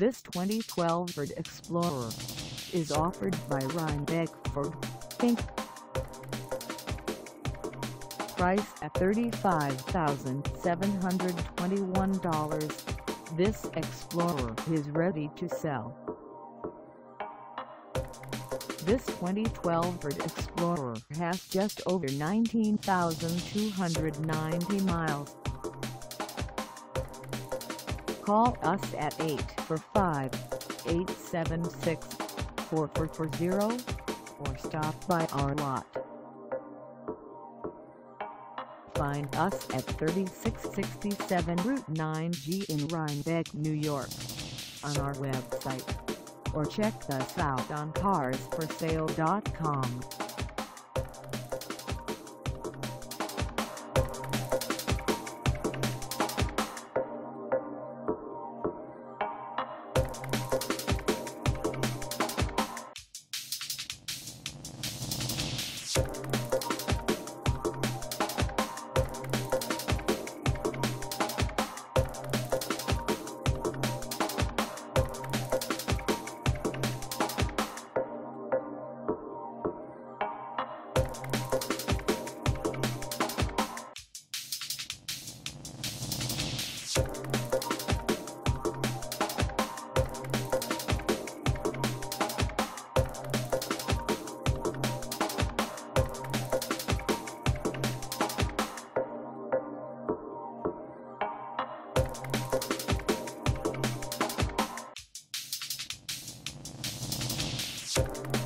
This 2012 Ford Explorer is offered by Rhinebeck Ford, Inc. Price at $35,721. This Explorer is ready to sell. This 2012 Ford Explorer has just over 19,290 miles. Call us at 845-876-4440 or stop by our lot. Find us at 3667 Route 9G in Rhinebeck, New York on our website or check us out on carsforsale.com. Thank